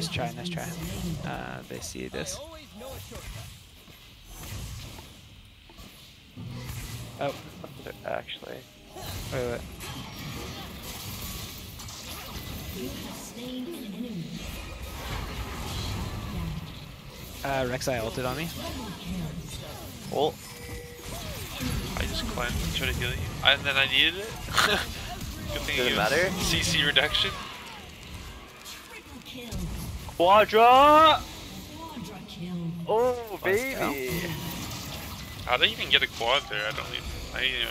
Nice try, nice try. Uh, they see this. Oh, Actually. wait, wait. Uh, Rek'Sai ulted on me. Well, I just cleansed and tried to heal you. And then I needed it. Good thing Does it you matter? CC reduction. Quadra! Oh, Let's go. baby! How would I even get a quad there? I don't even. I, you know,